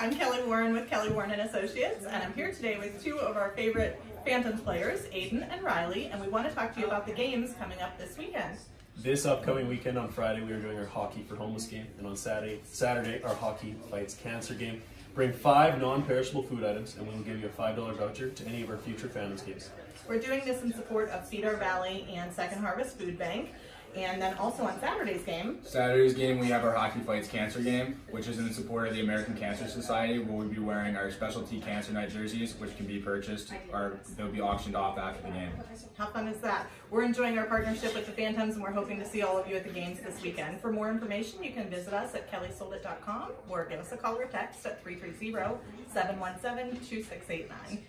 I'm Kelly Warren with Kelly Warren and Associates, and I'm here today with two of our favorite Phantoms players, Aiden and Reilly, and we want to talk to you about the games coming up this weekend. This upcoming weekend on Friday, we are doing our Hockey for Homeless game, and on Saturday, Saturday our Hockey Fights Cancer game. Bring five non-perishable food items, and we will give you a five dollar voucher to any of our future Phantoms games. We're doing this in support of Cedar Valley and Second Harvest Food Bank. And then also on Saturday's game, Saturday's game, we have our Hockey Fights Cancer game, which is in support of the American Cancer Society, where we'll be wearing our specialty Cancer Night jerseys, which can be purchased or they'll be auctioned off after the game. how fun is that? We're enjoying our partnership with the Phantoms, and we're hoping to see all of you at the games this weekend. For more information, you can visit us at kellysoldit.com or give us a call or text at 330 717 2689.